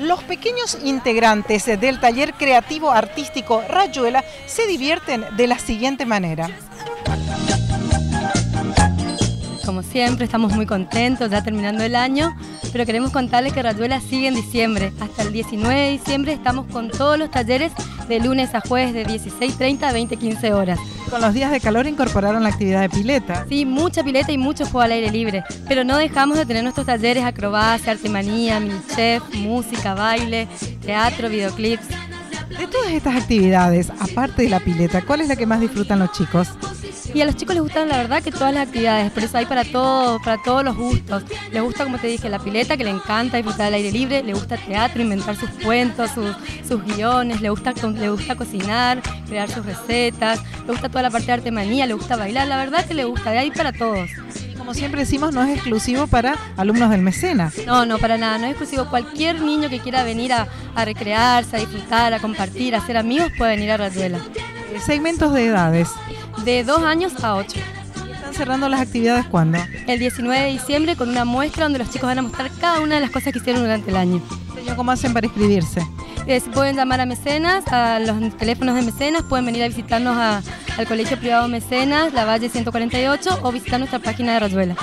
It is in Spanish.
Los pequeños integrantes del taller creativo artístico Rayuela se divierten de la siguiente manera. Como siempre, estamos muy contentos ya terminando el año, pero queremos contarles que Rayuela sigue en diciembre. Hasta el 19 de diciembre estamos con todos los talleres de lunes a jueves de 16.30 a 20.15 horas. Con los días de calor incorporaron la actividad de pileta. Sí, mucha pileta y mucho juego al aire libre, pero no dejamos de tener nuestros talleres acrobacia, artemanía, mini chef, música, baile, teatro, videoclips. De todas estas actividades, aparte de la pileta, ¿cuál es la que más disfrutan los chicos? Y a los chicos les gustan la verdad que todas las actividades, por eso hay para todos, para todos los gustos. Les gusta, como te dije, la pileta, que le encanta disfrutar del aire libre, le gusta teatro, inventar sus cuentos, sus, guiones, le gusta, le gusta cocinar, crear sus recetas, le gusta toda la parte de artemanía, le gusta bailar, la verdad que le gusta, de ahí para todos. Como siempre decimos, no es exclusivo para alumnos del mecenas. No, no, para nada, no es exclusivo. Cualquier niño que quiera venir a, recrearse, a disfrutar, a compartir, a hacer amigos, puede venir a Rayuela. Segmentos de edades de 2 años a 8. ¿Están cerrando las actividades cuándo? El 19 de diciembre con una muestra donde los chicos van a mostrar cada una de las cosas que hicieron durante el año. ¿Cómo hacen para inscribirse? Eh, pueden llamar a Mecenas, a los teléfonos de Mecenas, pueden venir a visitarnos al Colegio Privado Mecenas, La Valle 148, o visitar nuestra página de Rayuela.